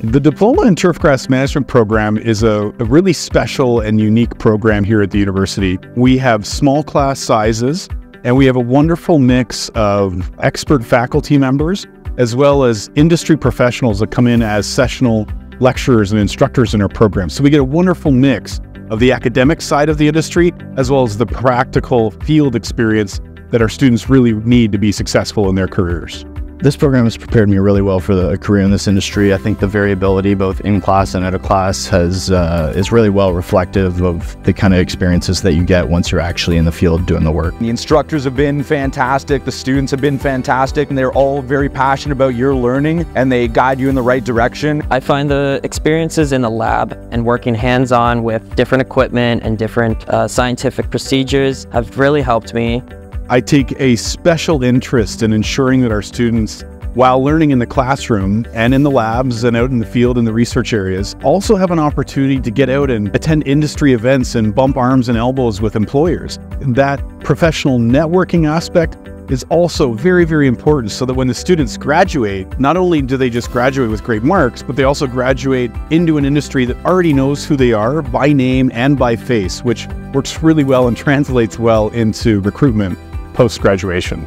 The Diploma in Turfgrass Management program is a, a, really special and unique program here at the university. We have small class sizes and we have a wonderful mix of expert faculty members as well as industry professionals that come in as sessional lecturers and instructors in our program. So we get a wonderful mix of the academic side of the industry as well as the practical field experience that our students really need to be successful in their careers. This program has prepared me really well for the, a career in this industry. I think the variability, both in class and out of class, has uh, is really well reflective of the kind of experiences that you get once you're actually in the field doing the work. The instructors have been fantastic. The students have been fantastic, and they're all very passionate about your learning, and they guide you in the right direction. I find the experiences in the lab and working hands-on with different equipment and different uh, scientific procedures have really helped me I take a special interest in ensuring that our students, while learning in the classroom and in the labs and out in the field in the research areas, also have an opportunity to get out and attend industry events and bump arms and elbows with employers. That professional networking aspect is also very, very important so that when the students graduate, not only do they just graduate with great marks, but they also graduate into an industry that already knows who they are by name and by face, which works really well and translates well into recruitment post graduation.